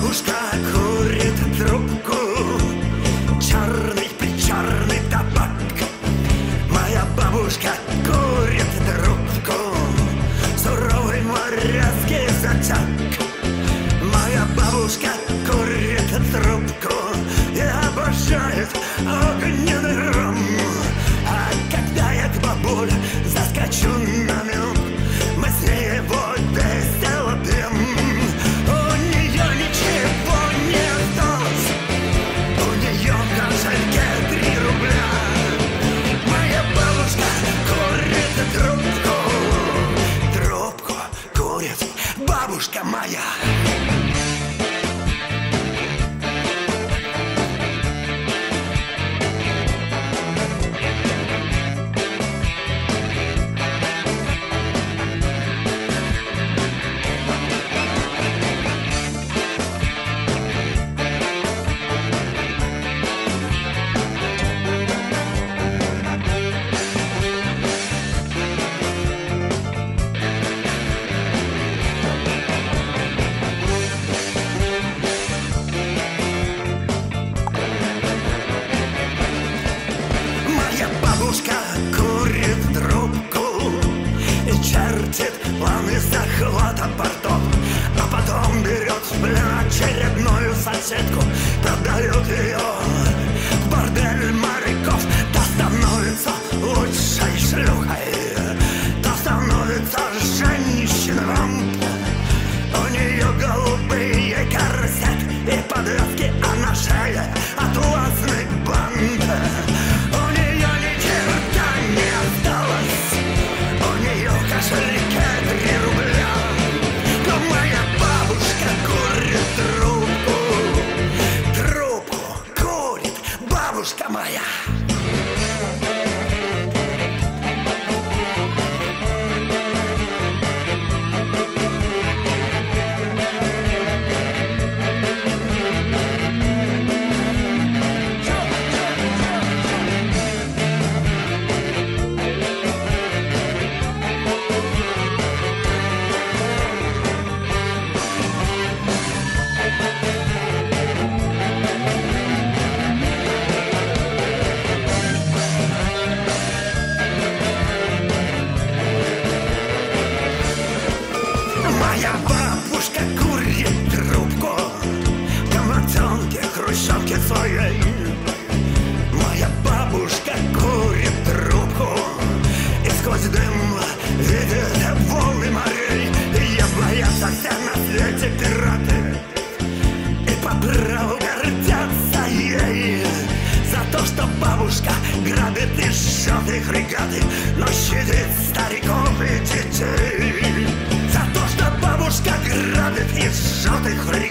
Бабушка курит трубку, черный бабушка захвата портов А потом берет в плен очередную соседку Продает ее бабушка моя. Хрущевки своей. Моя бабушка курит трубку И сквозь дым видит волны морей. Я боятся все на свете пираты И по праву гордятся ей За то, что бабушка грабит и жжет их регаты Но щадит стариков и детей. За то, что бабушка грабит и жжет их регаты